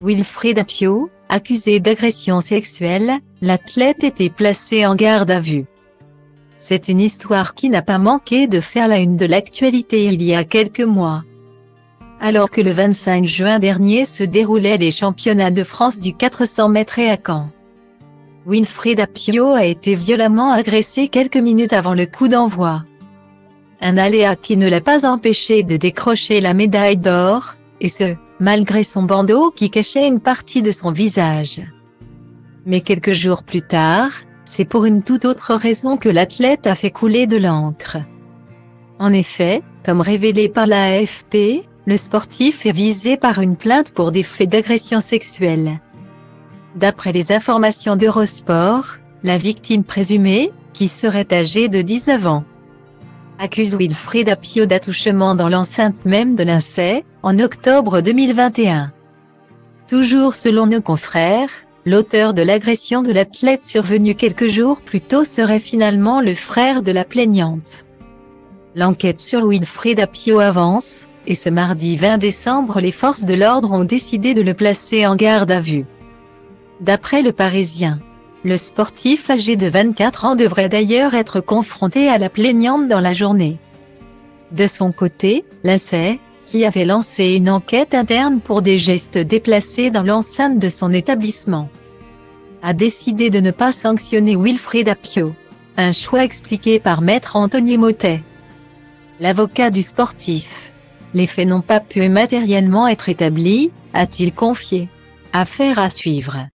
Wilfried Apio, accusé d'agression sexuelle, l'athlète était placé en garde à vue. C'est une histoire qui n'a pas manqué de faire la une de l'actualité il y a quelques mois. Alors que le 25 juin dernier se déroulaient les championnats de France du 400 mètres et à Caen. Wilfried Apio a été violemment agressé quelques minutes avant le coup d'envoi. Un aléa qui ne l'a pas empêché de décrocher la médaille d'or, et ce, malgré son bandeau qui cachait une partie de son visage. Mais quelques jours plus tard, c'est pour une toute autre raison que l'athlète a fait couler de l'encre. En effet, comme révélé par la AFP, le sportif est visé par une plainte pour des faits d'agression sexuelle. D'après les informations d'Eurosport, la victime présumée, qui serait âgée de 19 ans, accuse Wilfried Apio d'attouchement dans l'enceinte même de l'INSEE, en octobre 2021. Toujours selon nos confrères, l'auteur de l'agression de l'athlète survenue quelques jours plus tôt serait finalement le frère de la plaignante. L'enquête sur Wilfried Apio avance, et ce mardi 20 décembre les forces de l'ordre ont décidé de le placer en garde à vue. D'après le Parisien, le sportif âgé de 24 ans devrait d'ailleurs être confronté à la plaignante dans la journée. De son côté, l'INSEE, qui avait lancé une enquête interne pour des gestes déplacés dans l'enceinte de son établissement, a décidé de ne pas sanctionner Wilfried Apio. Un choix expliqué par maître Anthony Motet, l'avocat du sportif. Les faits n'ont pas pu matériellement être établis, a-t-il confié. Affaire à suivre.